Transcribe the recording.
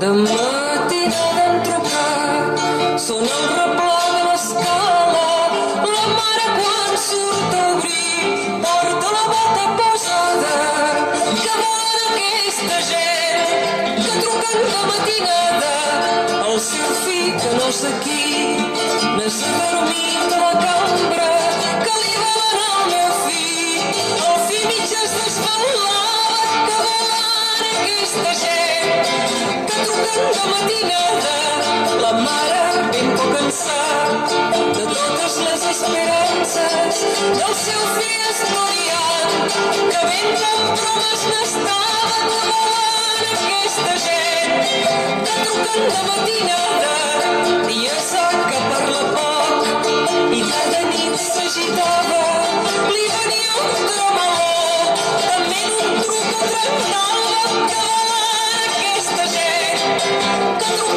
de matina d'entrocar son el de matinada, la mare ben pot cansar de totes les esperances del seu fill estudiant, que ben prou proves n'estava trobant aquesta gent. De tocant de matinada, dia seca per la poc, i tarda nit s'agitava, li venia